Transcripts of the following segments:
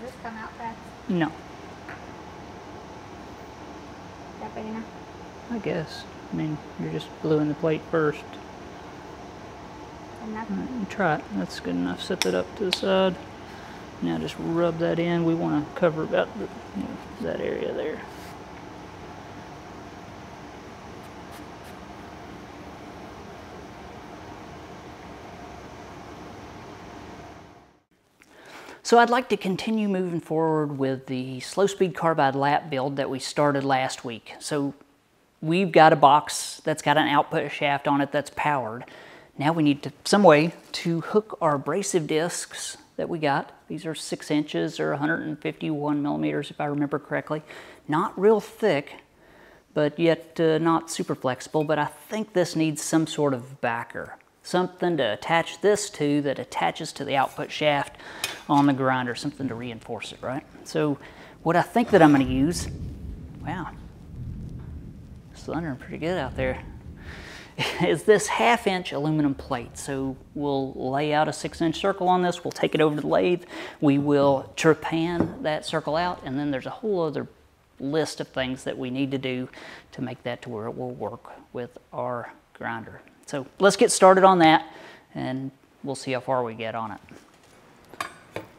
Does this come out fast? No, That big enough? I guess. I mean, you're just gluing the plate first. Enough? Right, try it. That's good enough. Set that up to the side. Now just rub that in. We want to cover about the, you know, that area there. So I'd like to continue moving forward with the slow speed carbide lap build that we started last week. So we've got a box that's got an output shaft on it that's powered. Now we need to, some way to hook our abrasive discs that we got. These are six inches or 151 millimeters if I remember correctly. Not real thick, but yet uh, not super flexible, but I think this needs some sort of backer. Something to attach this to that attaches to the output shaft on the grinder, something to reinforce it, right? So what I think that I'm gonna use, wow, it's thundering pretty good out there, is this half inch aluminum plate. So we'll lay out a six inch circle on this, we'll take it over to the lathe, we will trepan that circle out, and then there's a whole other list of things that we need to do to make that to where it will work with our grinder. So let's get started on that and we'll see how far we get on it.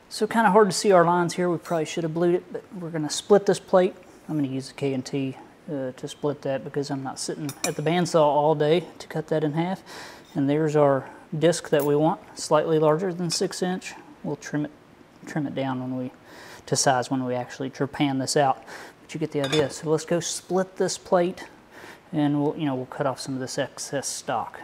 So kind of hard to see our lines here. We probably should have blued it, but we're going to split this plate. I'm going to use the K&T uh, to split that because I'm not sitting at the bandsaw all day to cut that in half. And there's our disc that we want, slightly larger than six inch. We'll trim it, trim it down when we, to size when we actually trepan this out. But you get the idea. So let's go split this plate and we'll, you know, we'll cut off some of this excess stock.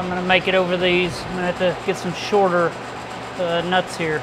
I'm gonna make it over these, I'm gonna have to get some shorter uh, nuts here.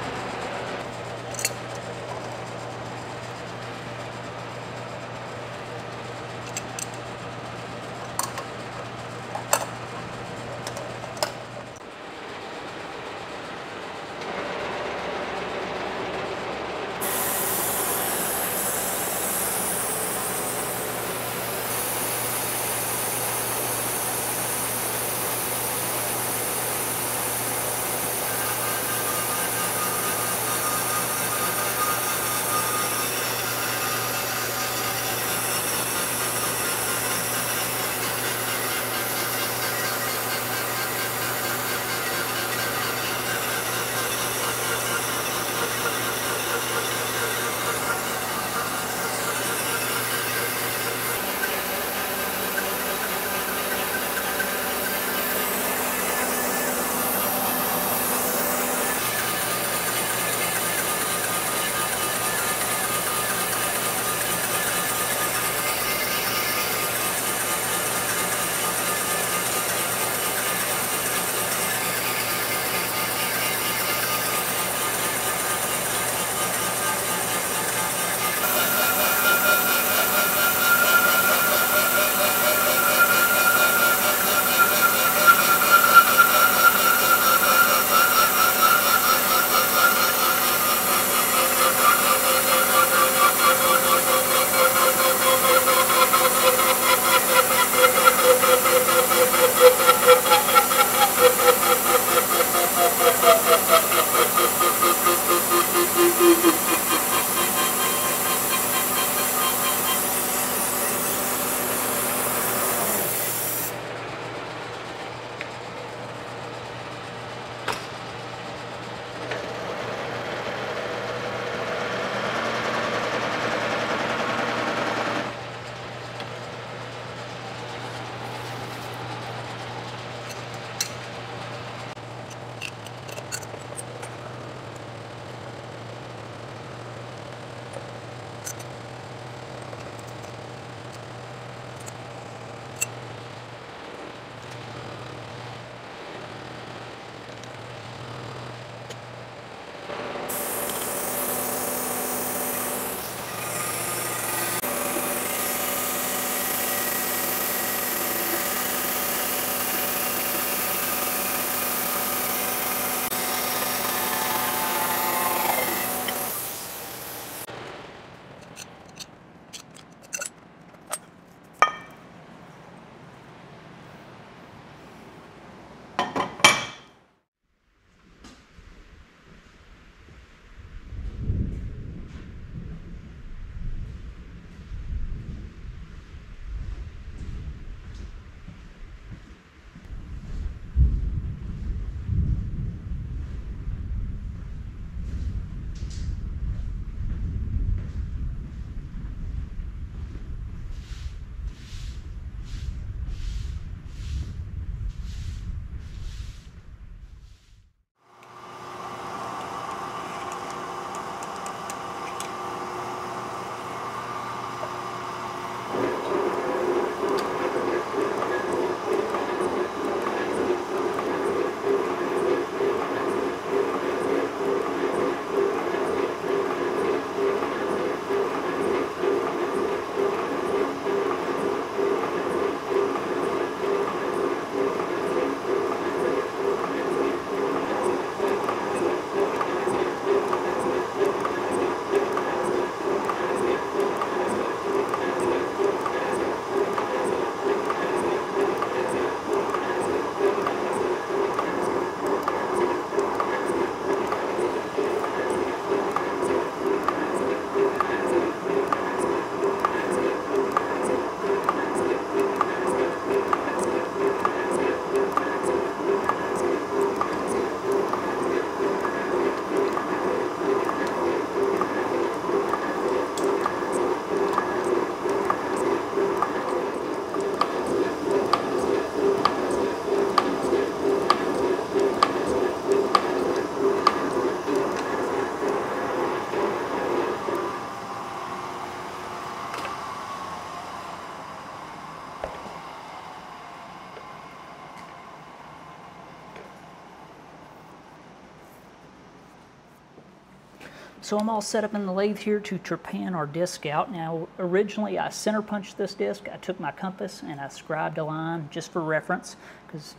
So I'm all set up in the lathe here to trepan our disc out. Now, originally I center punched this disc. I took my compass and I scribed a line just for reference because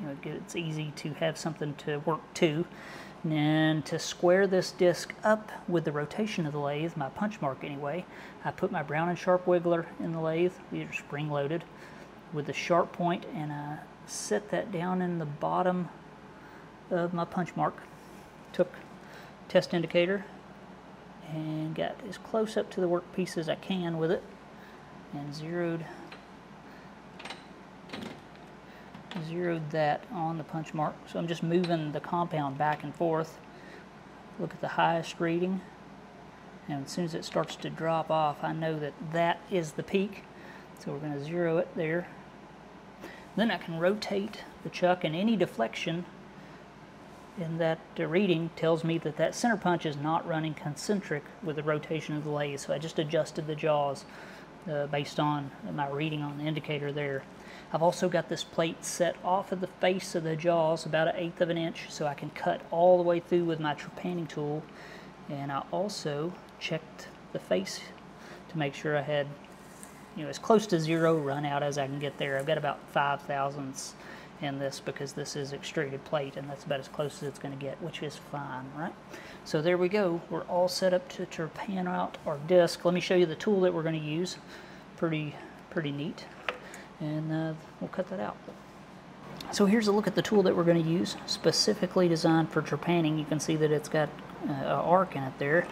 you know, it's easy to have something to work to. And then to square this disc up with the rotation of the lathe, my punch mark anyway, I put my Brown and Sharpe wiggler in the lathe. These are spring loaded with the sharp point and I set that down in the bottom of my punch mark. Took test indicator and got as close up to the workpiece as I can with it and zeroed zeroed that on the punch mark. So I'm just moving the compound back and forth. Look at the highest reading. And as soon as it starts to drop off, I know that that is the peak. So we're going to zero it there. Then I can rotate the chuck and any deflection in that uh, reading tells me that that center punch is not running concentric with the rotation of the lathe. So I just adjusted the jaws uh, based on my reading on the indicator there. I've also got this plate set off of the face of the jaws about an eighth of an inch so I can cut all the way through with my trepanning tool. And I also checked the face to make sure I had you know, as close to zero run out as I can get there. I've got about five thousandths in this because this is extruded plate and that's about as close as it's going to get, which is fine, right? So there we go. We're all set up to, trepan out our disc. Let me show you the tool that we're going to use. Pretty, pretty neat. And uh, we'll cut that out. So here's a look at the tool that we're going to use, specifically designed for trepanning. You can see that it's got uh, an arc in it there.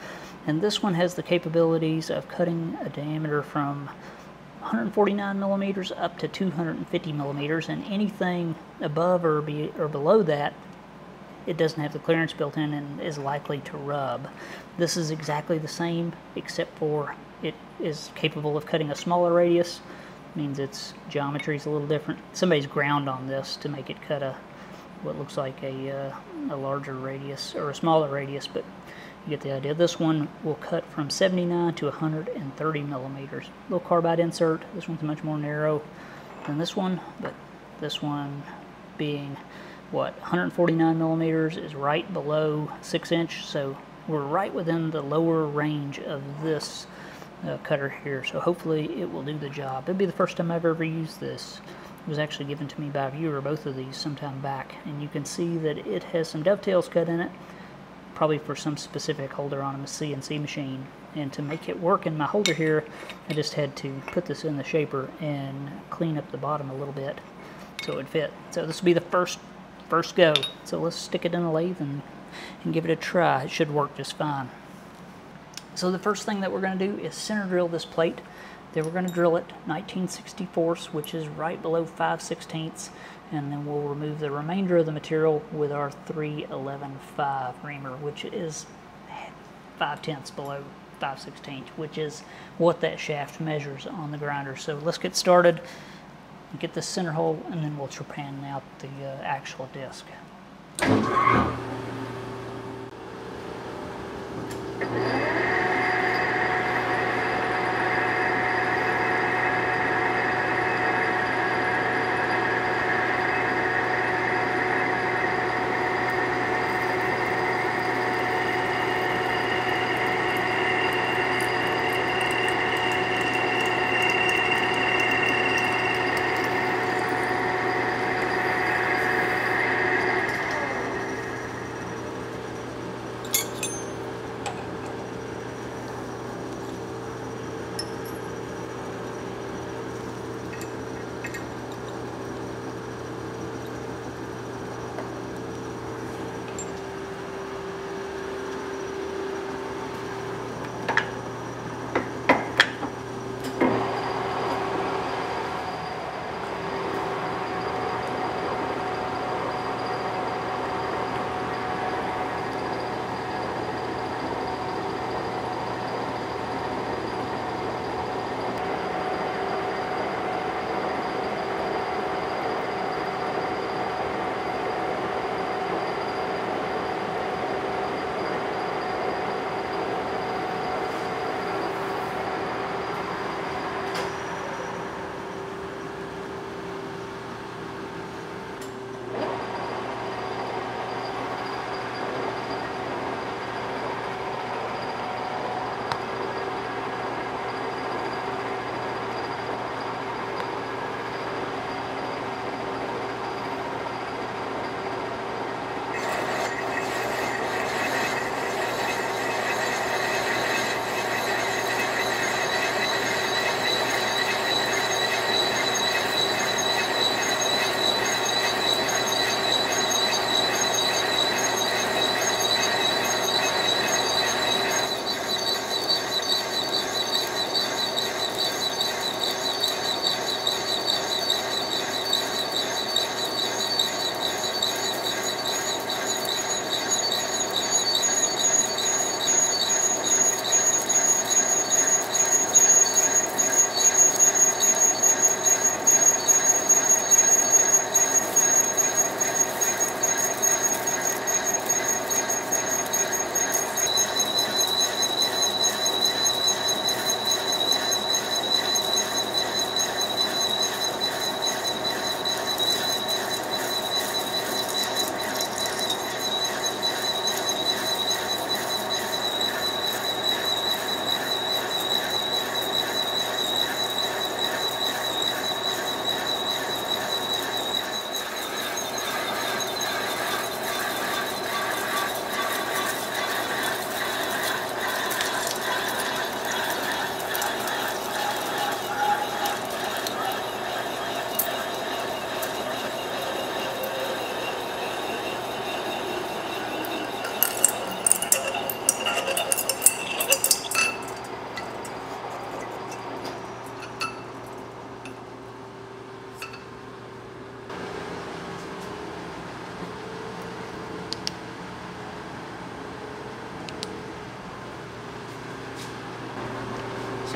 And this one has the capabilities of cutting a diameter from 149 millimeters up to 250 millimeters, and anything above or, be, or below that, it doesn't have the clearance built in and is likely to rub. This is exactly the same, except for it is capable of cutting a smaller radius, means its geometry is a little different. Somebody's ground on this to make it cut a what looks like a, uh, a larger radius or a smaller radius, but you get the idea. This one will cut from 79 to 130 millimeters. Little carbide insert. This one's much more narrow than this one, but this one being what 149 millimeters is right below 6 inch, so we're right within the lower range of this uh, cutter here. So hopefully it will do the job. It'll be the first time I've ever used this. It was actually given to me by a viewer, both of these, sometime back, and you can see that it has some dovetails cut in it probably for some specific holder on a CNC machine. And to make it work in my holder here, I just had to put this in the shaper and clean up the bottom a little bit so it would fit. So this will be the first first go. So let's stick it in the lathe and, and give it a try. It should work just fine. So the first thing that we're going to do is center drill this plate. Then we're going to drill it 1964 which is right below 5 16ths and then we'll remove the remainder of the material with our 3115 reamer which is 5 tenths below 5 16 which is what that shaft measures on the grinder. So let's get started get the center hole and then we'll trepan out the uh, actual disc.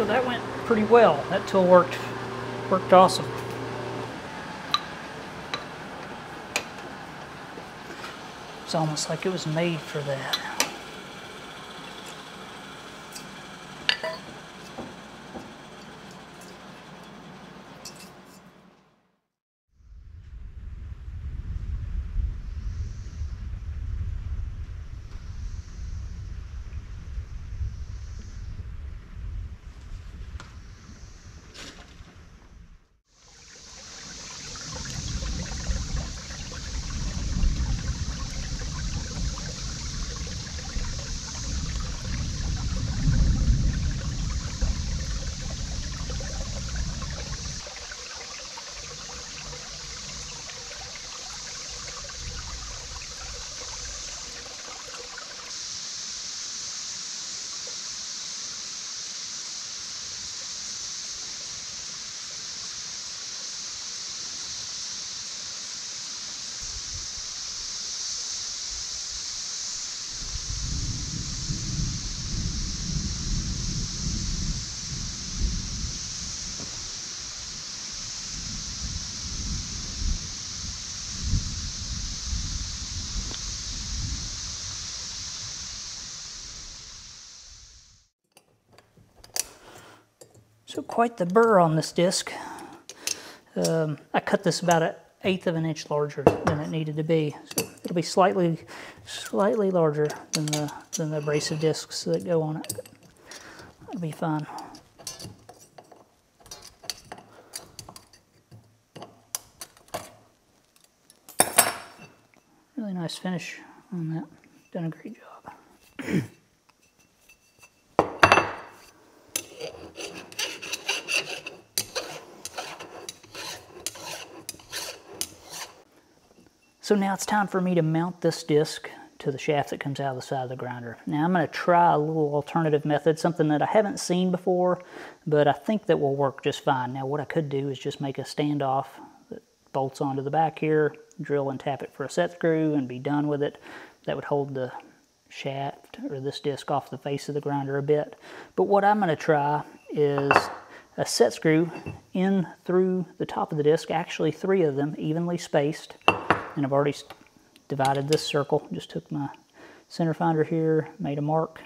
So that went pretty well. That tool worked worked awesome. It's almost like it was made for that. So quite the burr on this disc. Um, I cut this about an eighth of an inch larger than it needed to be. So it'll be slightly, slightly larger than the than the abrasive discs that go on it. That'll be fine. Really nice finish on that. Done a great job. So now it's time for me to mount this disc to the shaft that comes out of the side of the grinder. Now I'm going to try a little alternative method, something that I haven't seen before, but I think that will work just fine. Now what I could do is just make a standoff that bolts onto the back here, drill and tap it for a set screw and be done with it. That would hold the shaft or this disc off the face of the grinder a bit. But what I'm going to try is a set screw in through the top of the disc, actually three of them evenly spaced. And I've already divided this circle. Just took my center finder here, made a mark,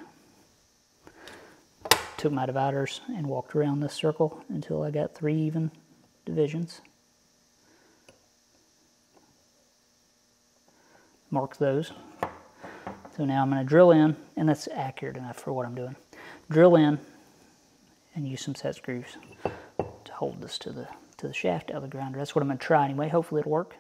took my dividers and walked around this circle until I got three even divisions. Mark those. So now I'm going to drill in, and that's accurate enough for what I'm doing. Drill in and use some set screws to hold this to the to the shaft of the grinder. That's what I'm going to try anyway. Hopefully it'll work.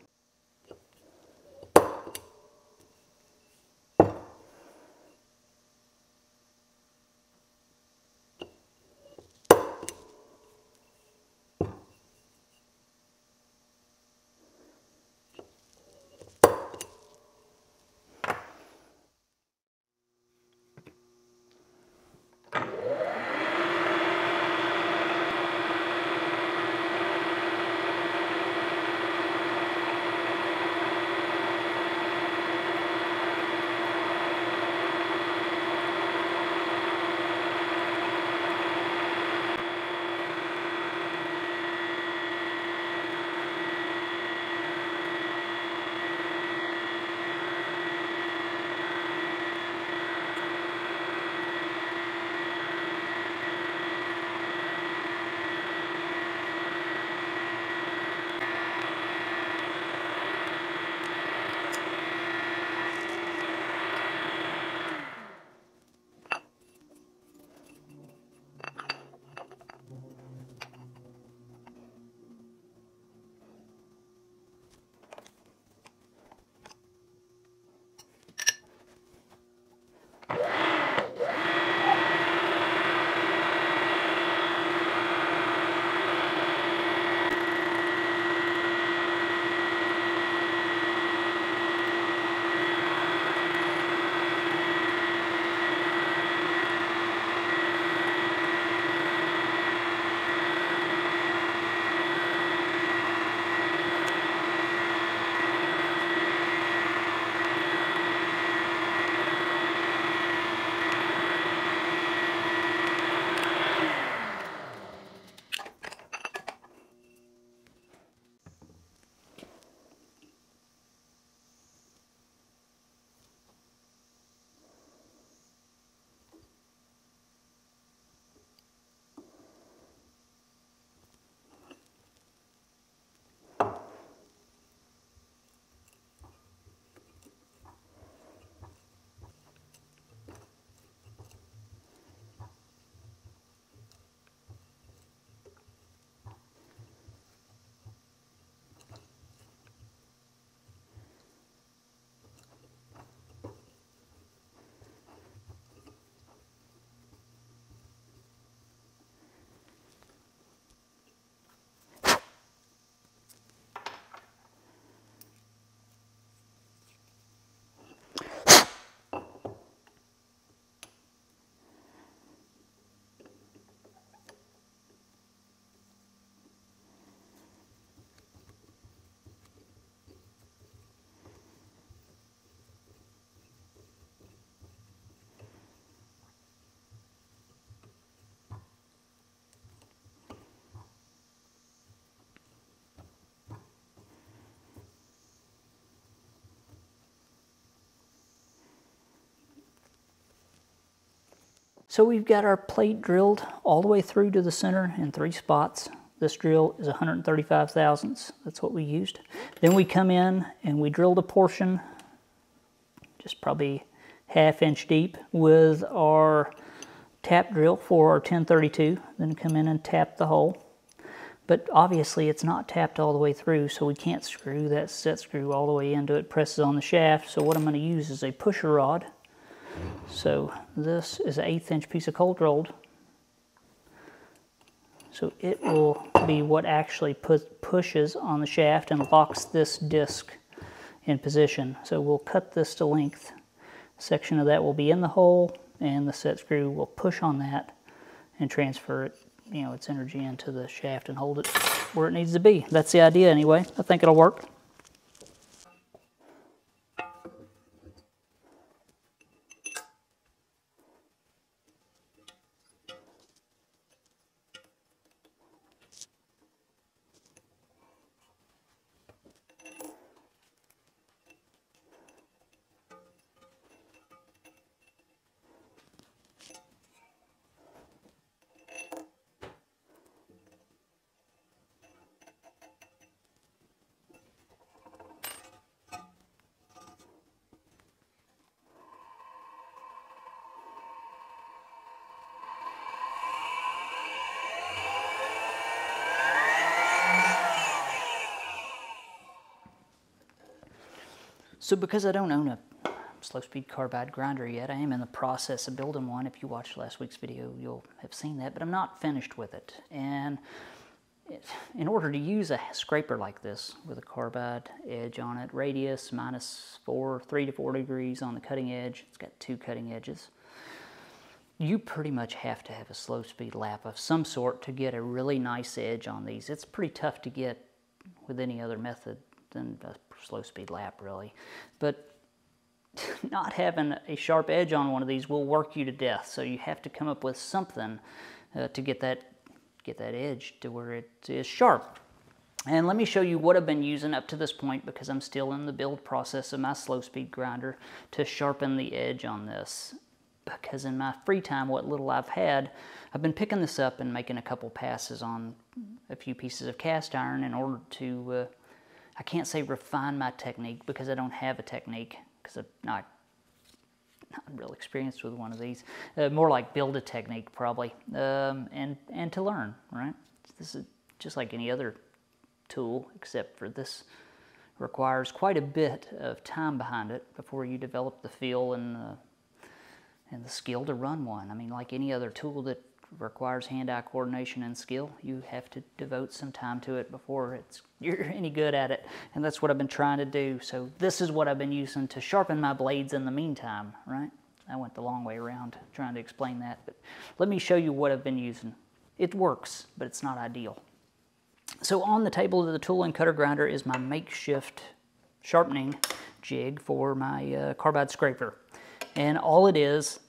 So we've got our plate drilled all the way through to the center in three spots. This drill is 135 thousandths. That's what we used. Then we come in and we drilled a portion, just probably half inch deep, with our tap drill for our 1032. Then come in and tap the hole. But obviously it's not tapped all the way through, so we can't screw that set screw all the way into it, presses on the shaft. So what I'm gonna use is a pusher rod. So this is an eighth inch piece of cold rolled. So it will be what actually put, pushes on the shaft and locks this disc in position. So we'll cut this to length. A section of that will be in the hole and the set screw will push on that and transfer it, you know, its energy into the shaft and hold it where it needs to be. That's the idea anyway. I think it'll work. So because I don't own a slow speed carbide grinder yet, I am in the process of building one. If you watched last week's video, you'll have seen that, but I'm not finished with it. And in order to use a scraper like this with a carbide edge on it, radius minus four, three to four degrees on the cutting edge, it's got two cutting edges. You pretty much have to have a slow speed lap of some sort to get a really nice edge on these. It's pretty tough to get with any other method than a slow speed lap really. But not having a sharp edge on one of these will work you to death. So you have to come up with something uh, to get that, get that edge to where it is sharp. And let me show you what I've been using up to this point because I'm still in the build process of my slow speed grinder to sharpen the edge on this. Because in my free time, what little I've had, I've been picking this up and making a couple passes on a few pieces of cast iron in order to uh, I can't say refine my technique because I don't have a technique because I'm not, not real experienced with one of these. Uh, more like build a technique probably um, and, and to learn, right? This is just like any other tool except for this requires quite a bit of time behind it before you develop the feel and the, and the skill to run one. I mean, like any other tool that requires hand-eye coordination and skill. You have to devote some time to it before it's you're any good at it. And that's what I've been trying to do. So this is what I've been using to sharpen my blades in the meantime, right? I went the long way around trying to explain that, but let me show you what I've been using. It works, but it's not ideal. So on the table of the tool and cutter grinder is my makeshift sharpening jig for my uh, carbide scraper. And all it is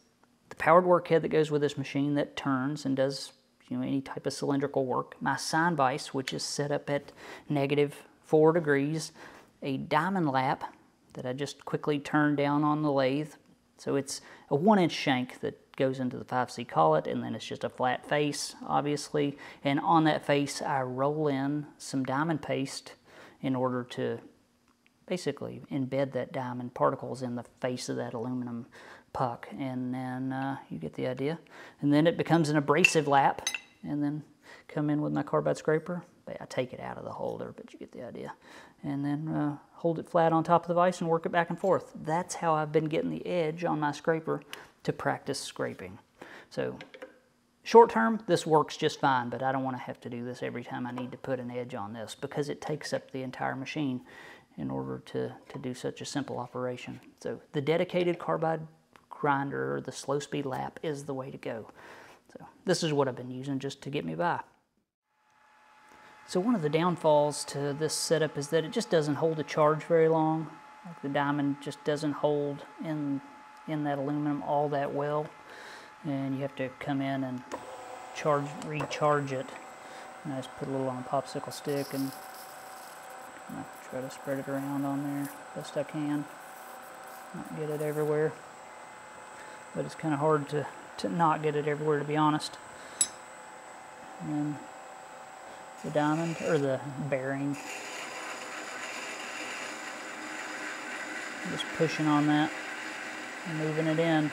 powered work head that goes with this machine that turns and does you know, any type of cylindrical work, my sine vise, which is set up at negative four degrees, a diamond lap that I just quickly turn down on the lathe. So it's a one inch shank that goes into the 5C collet and then it's just a flat face, obviously. And on that face, I roll in some diamond paste in order to basically embed that diamond particles in the face of that aluminum puck and then uh, you get the idea. And then it becomes an abrasive lap and then come in with my carbide scraper. I take it out of the holder, but you get the idea. And then uh, hold it flat on top of the vise and work it back and forth. That's how I've been getting the edge on my scraper to practice scraping. So short term, this works just fine, but I don't want to have to do this every time I need to put an edge on this because it takes up the entire machine in order to, to do such a simple operation. So the dedicated carbide grinder or the slow speed lap is the way to go. So this is what I've been using just to get me by. So one of the downfalls to this setup is that it just doesn't hold a charge very long. Like the diamond just doesn't hold in, in that aluminum all that well. And you have to come in and charge, recharge it. And I just put a little on a popsicle stick and try to spread it around on there best I can. Not get it everywhere but it's kind of hard to, to not get it everywhere, to be honest. And then the diamond, or the bearing. Just pushing on that moving it in.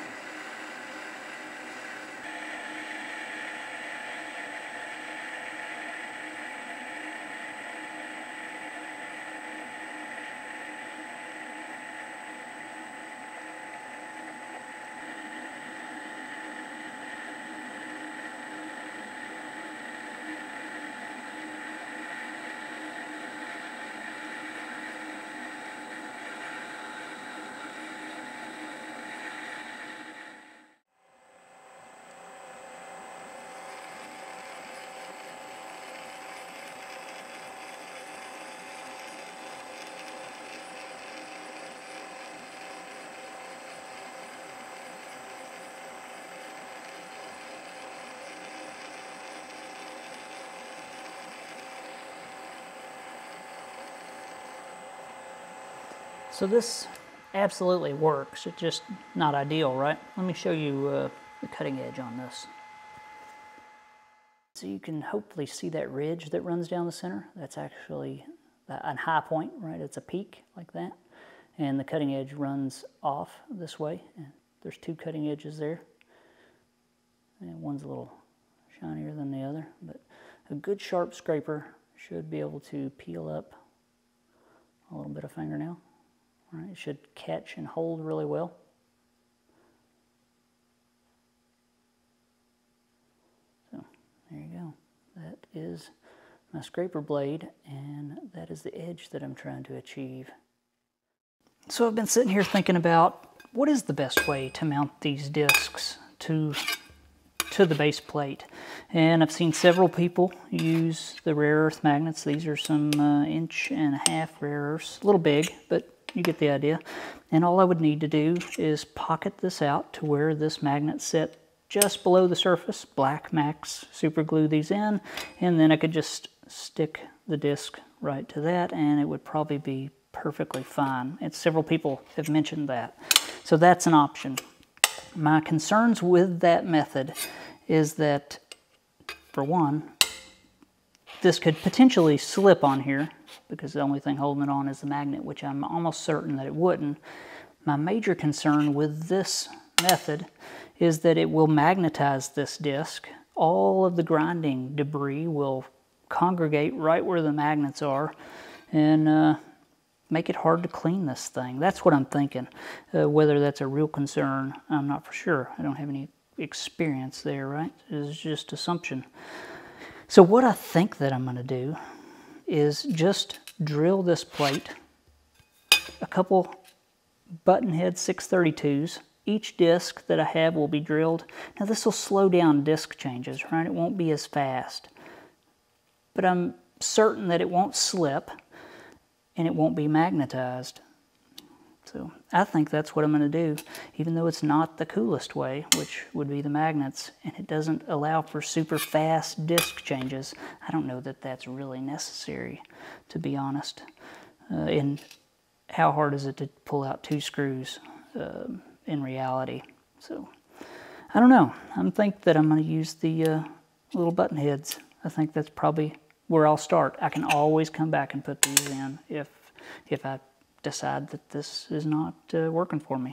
So this absolutely works. It's just not ideal, right? Let me show you uh, the cutting edge on this. So you can hopefully see that ridge that runs down the center. That's actually a high point, right? It's a peak like that. And the cutting edge runs off this way. And there's two cutting edges there. And one's a little shinier than the other, but a good sharp scraper should be able to peel up a little bit of fingernail. Right, it should catch and hold really well. So there you go. That is my scraper blade and that is the edge that I'm trying to achieve. So I've been sitting here thinking about what is the best way to mount these discs to to the base plate. And I've seen several people use the rare earth magnets. These are some uh, inch and a half rare earths, a little big, but you get the idea. And all I would need to do is pocket this out to where this magnet sit just below the surface, black max super glue these in, and then I could just stick the disc right to that and it would probably be perfectly fine. And several people have mentioned that. So that's an option. My concerns with that method is that, for one, this could potentially slip on here because the only thing holding it on is the magnet, which I'm almost certain that it wouldn't. My major concern with this method is that it will magnetize this disc. All of the grinding debris will congregate right where the magnets are and uh, make it hard to clean this thing. That's what I'm thinking. Uh, whether that's a real concern, I'm not for sure. I don't have any experience there, right? It's just assumption. So what I think that I'm going to do is just drill this plate, a couple button head 632s. Each disc that I have will be drilled. Now this will slow down disc changes, right? It won't be as fast. But I'm certain that it won't slip and it won't be magnetized. So I think that's what I'm going to do, even though it's not the coolest way, which would be the magnets, and it doesn't allow for super fast disc changes. I don't know that that's really necessary, to be honest. Uh, and how hard is it to pull out two screws uh, in reality? So I don't know. I think that I'm going to use the uh, little button heads. I think that's probably where I'll start. I can always come back and put these in if if I decide that this is not uh, working for me.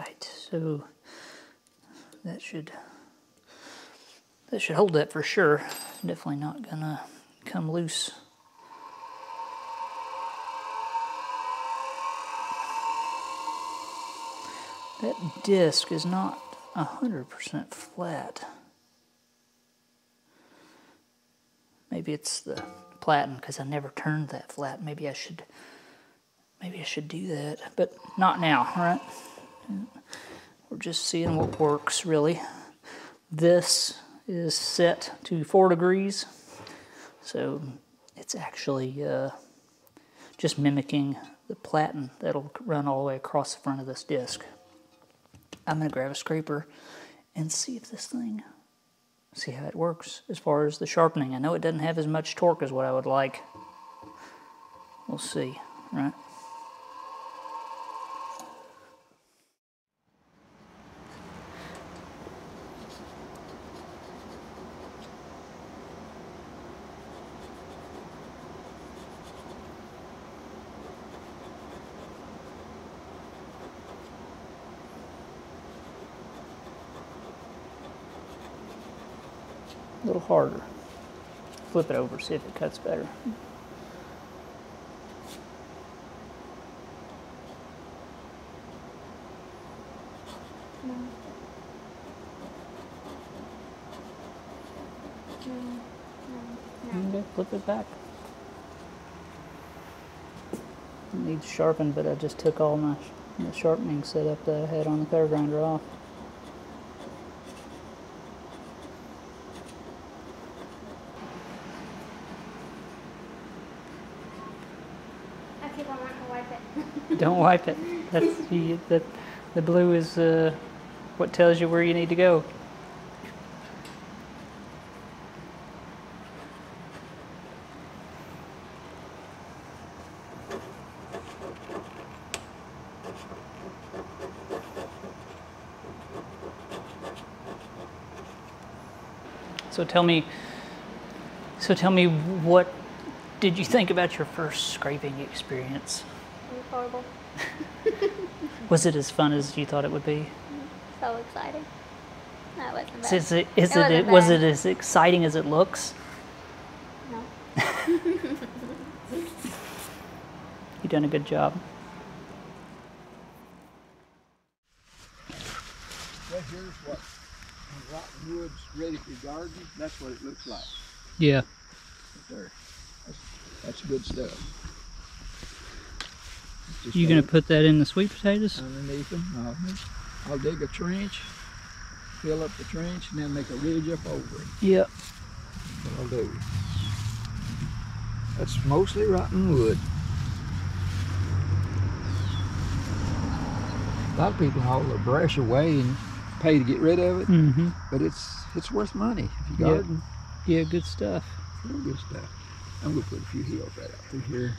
Right, so that should that should hold that for sure. Definitely not gonna come loose. That disc is not a hundred percent flat. Maybe it's the platen because I never turned that flat. Maybe I should maybe I should do that, but not now, right? We're just seeing what works really. This is set to four degrees, so it's actually uh, just mimicking the platen that'll run all the way across the front of this disc. I'm gonna grab a scraper and see if this thing, see how it works as far as the sharpening. I know it doesn't have as much torque as what I would like. We'll see, right? Harder. Flip it over, see if it cuts better. Okay, flip it back. It needs sharpened, but I just took all my, my sharpening setup that I had on the cutter grinder off. I keep on wanting to wipe it. Don't wipe it. That's the, the blue is uh, what tells you where you need to go. So tell me, so tell me what did you think about your first scraping experience? It was horrible. Was it as fun as you thought it would be? So exciting. No, it wasn't bad. So Is it, is It it, wasn't was bad. it as exciting as it looks? No. You've done a good job. Well, here's what rotten wood's ready for garden. That's what it looks like Yeah. right there. That's, that's good stuff. Just You gonna put that in the sweet potatoes? underneath them? I'll, I'll dig a trench, fill up the trench, and then make a ridge up over it. Yep. That's what I'll do. That's mostly rotten wood. A lot of people haul the brush away and pay to get rid of it, Mm-hmm. but it's it's worth money if you garden. Yeah, good stuff. Real good stuff. I'm gonna put a few hills right out through here.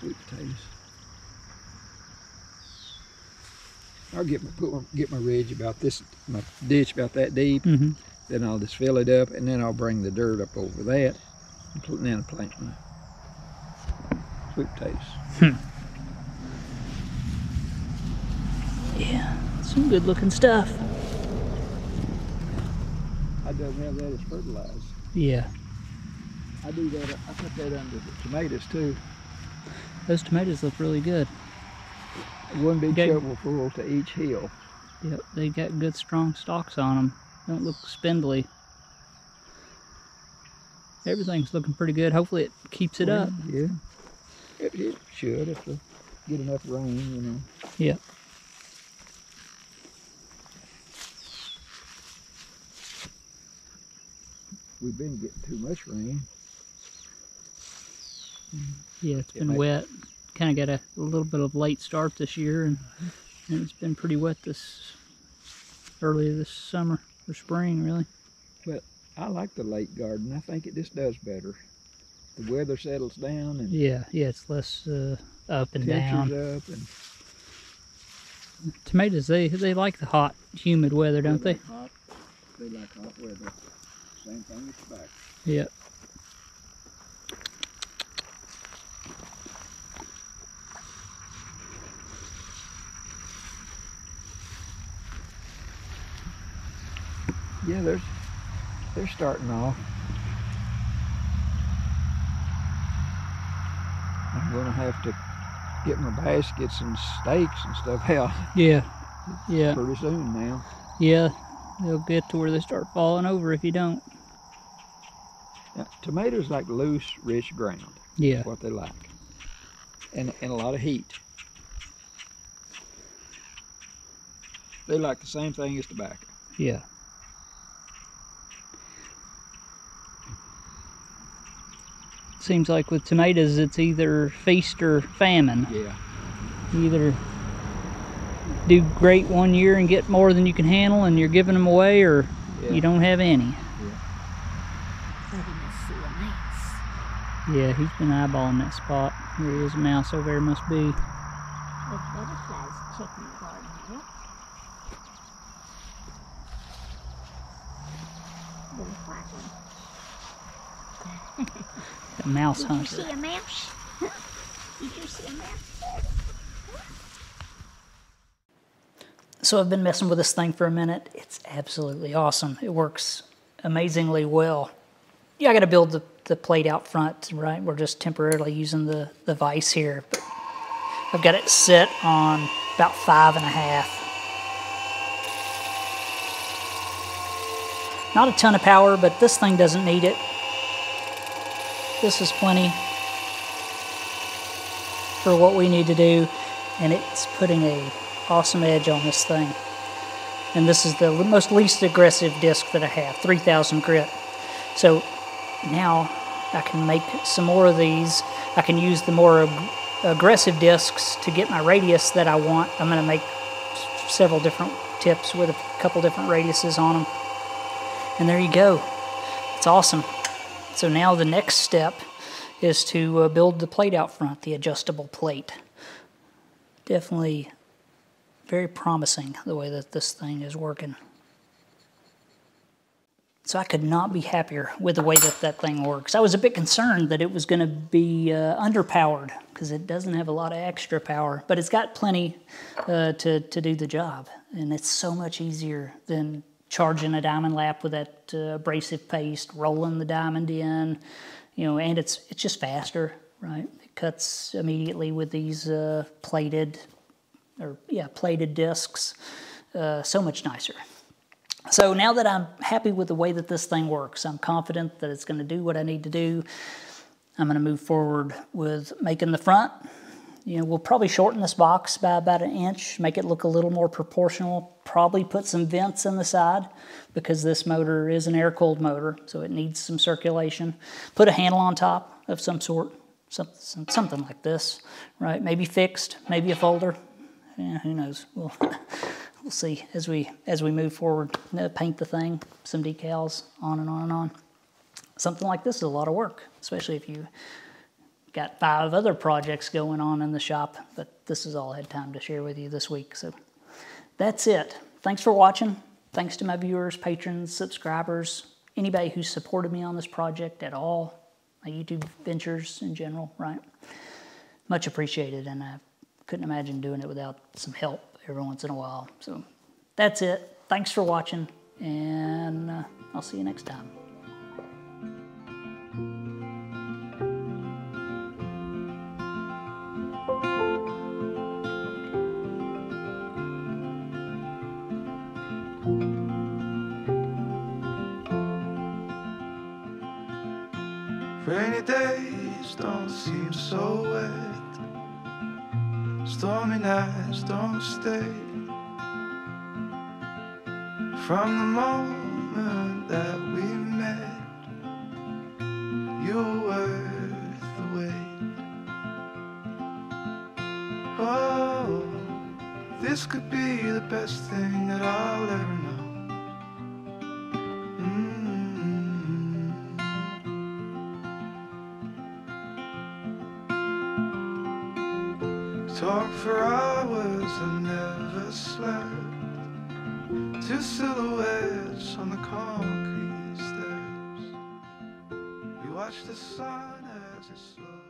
Sweet potatoes. I'll get my put my, get my ridge about this my ditch about that deep. Mm-hmm. Then I'll just fill it up, and then I'll bring the dirt up over that, and put then plant my sweet potatoes. Yeah, some good looking stuff. I don't have that as fertilized. Yeah, I do that. I put that under the tomatoes too. those tomatoes look really good. One big Okay. shovel full to each hill. Yep, they got good strong stalks on them. Don't look spindly. Everything's looking pretty good. Hopefully it keeps it up. Yeah. It, it should if we get enough rain, you know. Yep. We've been getting too much rain. Yeah, it's been might- wet. Kind of got a, a little bit of late start this year, and, and it's been pretty wet this early this summer or spring, really. But I like the late garden. I think it just does better. The weather settles down and Yeah, yeah, it's less uh, up and down. up and Tomatoes, they they like the hot, humid weather, don't they? like hot. They like hot weather. Same thing with tobacco. Yep. Yeah, they're they're starting off. I'm gonna have to get my baskets and stakes and stuff out Yeah. Yeah. pretty soon now. Yeah. They'll get to where they start falling over if you don't. Yeah, tomatoes like loose, rich ground. Yeah. What they like, and and a lot of heat. They like the same thing as tobacco. Yeah. Seems like with tomatoes, it's either feast or famine. Yeah. You either do great one year and get more than you can handle and you're giving them away, or Yeah. you don't have any. Thought he must see a mouse. Yeah, he's been eyeballing that spot. There is a mouse over there, must be. The butterflies checking the garden here. Been quacking. Mouse Did you see a mouse? Did you see a mouse? So I've been messing with this thing for a minute. It's absolutely awesome. It works amazingly well. Yeah, I got to build the, the plate out front, right? We're just temporarily using the, the vise here. But I've got it set on about five and a half. Not a ton of power, but this thing doesn't need it. This is plenty for what we need to do, and it's putting a awesome edge on this thing. And this is the most least aggressive disc that I have, 3000 grit. So now I can make some more of these. I can use the more ag- aggressive discs to get my radius that I want. I'm going to make several different tips with a couple different radiuses on them. And there you go. It's awesome. So now the next step is to uh, build the plate out front, the adjustable plate. Definitely very promising the way that this thing is working. So I could not be happier with the way that that thing works. I was a bit concerned that it was going to be uh, underpowered because it doesn't have a lot of extra power, but it's got plenty uh, to, to do the job. And it's so much easier than charging a diamond lap with that uh, abrasive paste, rolling the diamond in, you know, and it's, it's just faster, right? It cuts immediately with these uh, plated, or yeah, plated discs. Uh, so much nicer. So now that I'm happy with the way that this thing works, I'm confident that it's going to do what I need to do. I'm going to move forward with making the front. You know, we'll probably shorten this box by about an inch, make it look a little more proportional. Probably put some vents in the side because this motor is an air-cooled motor, so it needs some circulation. Put a handle on top of some sort, some, some, something like this, right? Maybe fixed, maybe a folder. Yeah, who knows? We'll, we'll see as we as we move forward. Paint the thing, some decals, on and on and on. Something like this is a lot of work, especially if you got five other projects going on in the shop. But this is all I had time to share with you this week. So that's it. Thanks for watching. Thanks to my viewers, patrons, subscribers, anybody who supported me on this project at all, my YouTube ventures in general, right? Much appreciated, and I couldn't imagine doing it without some help every once in a while. So that's it. Thanks for watching, and uh, I'll see you next time. Stormy nights don't stay. From the moment that we met, you were worth the wait. Oh, this could be the best thing that I'll ever watch the sun as it slows.